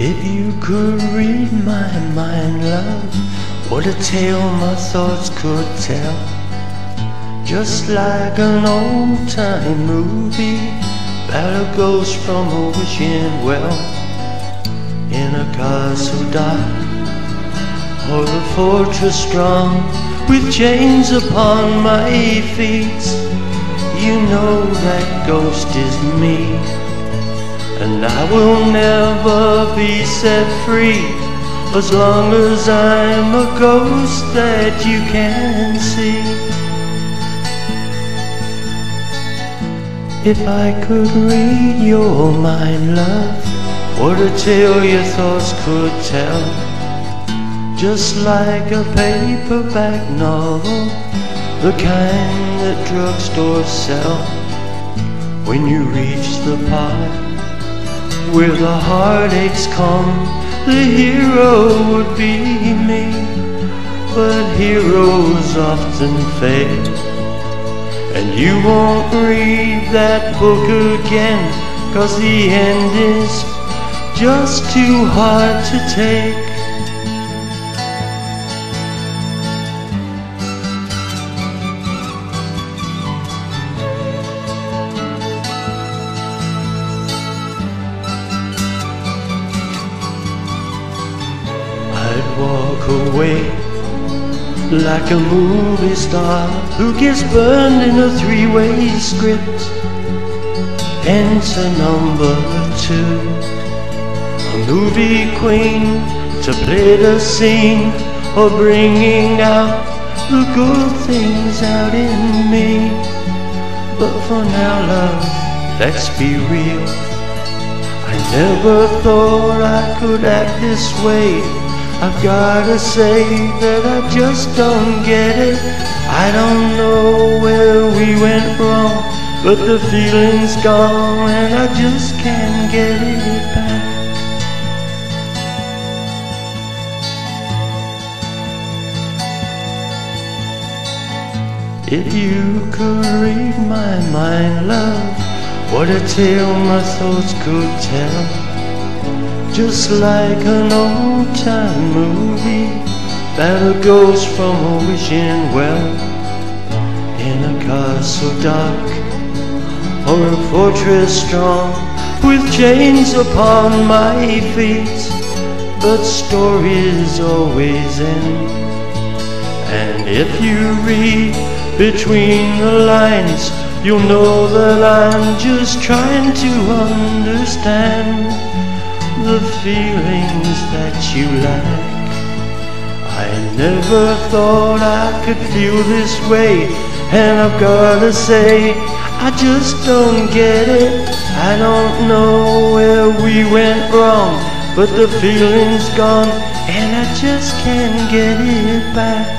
If you could read my mind, love, what a tale my thoughts could tell. Just like an old time movie about a ghost from a wishing well in a castle dark or a fortress strong with chains upon my feet. You know that ghost is me. And I will never be set free as long as I'm a ghost that you can see. If I could read your mind, love, what a tale your thoughts could tell. Just like a paperback novel, the kind that drugstores sell. When you reach the part where the heartaches come, the hero would be me. But heroes often fail, and you won't read that book again, cause the end is just too hard to take. Away like a movie star who gets burned in a three-way script. Enter number two, a movie queen to play the scene or bringing out the good things out in me. But for now, love, let's be real. I never thought I could act this way I've gotta say that I just don't get it. I don't know where we went wrong, but the feeling's gone and I just can't get it back. If you could read my mind, love, what a tale my thoughts could tell. Just like an old time movie That a ghost from a wishing well In a castle dark Or a fortress strong With chains upon my feet. But stories always end. And if you read between the lines You'll know that I'm just trying to understand the feelings that you lack. I never thought I could feel this way, and I've gotta say, I just don't get it. I don't know where we went wrong, but the feeling's gone, and I just can't get it back.